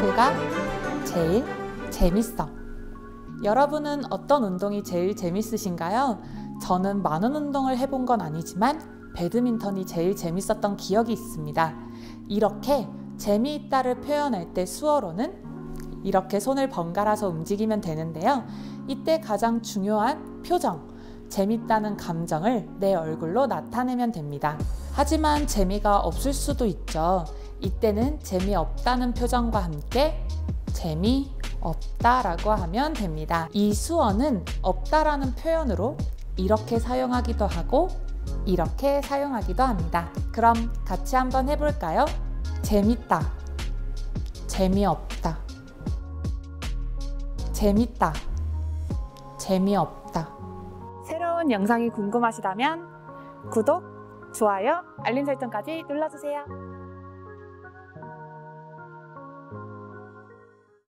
누가 제일 재밌어? 여러분은 어떤 운동이 제일 재밌으신가요? 저는 많은 운동을 해본 건 아니지만 배드민턴이 제일 재밌었던 기억이 있습니다. 이렇게 재미있다를 표현할 때 수어로는 이렇게 손을 번갈아서 움직이면 되는데요. 이때 가장 중요한 표정, 재밌다는 감정을 내 얼굴로 나타내면 됩니다. 하지만 재미가 없을 수도 있죠. 이때는 재미없다는 표정과 함께 재미없다라고 하면 됩니다. 이 수어는 없다라는 표현으로 이렇게 사용하기도 하고 이렇게 사용하기도 합니다. 그럼 같이 한번 해볼까요? 재밌다. 재미없다. 재밌다. 재미없다. 새로운 영상이 궁금하시다면 구독, 좋아요, 알림 설정까지 눌러주세요.